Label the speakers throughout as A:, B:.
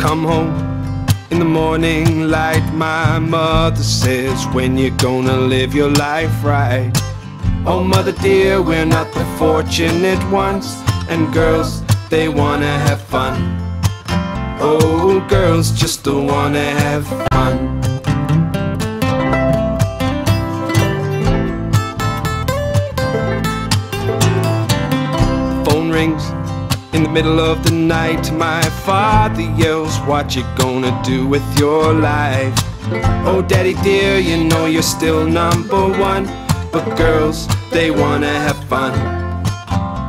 A: come home in the morning light. My mother says, When you gonna live your life right? Oh, mother dear, we're not the fortunate ones. And girls, they wanna have fun. Oh, girls just wanna have fun. Phone rings in the middle of the night. My father yells, What you gonna do with your life? Oh, daddy dear, you know you're still number one. But girls, they wanna have fun.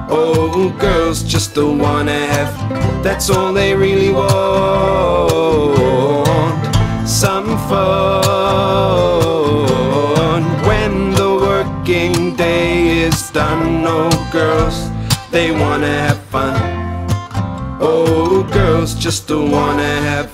A: Oh, girls just don't wanna have, that's all they really want. Some fun when the working day is done. Oh, girls, they wanna have fun. Girls just don't wanna have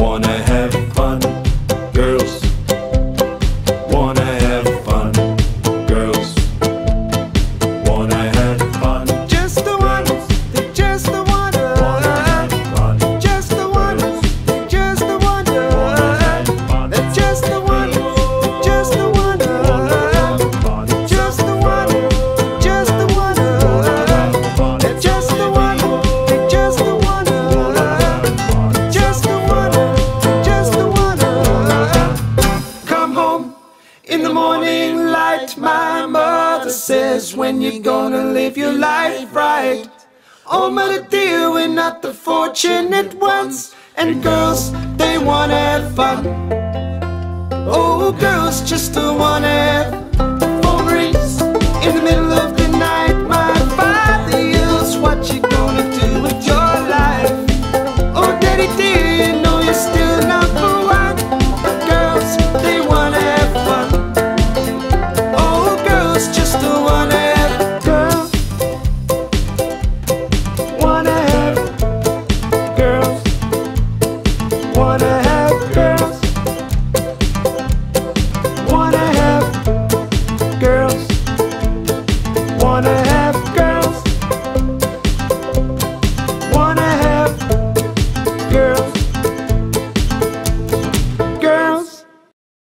A: wanna have fun. In the morning light. My mother says, When you're gonna live your life right? Oh, mother dear, we're not the fortunate ones. And girls, they wanna have fun. Oh, girls just wanna have wanna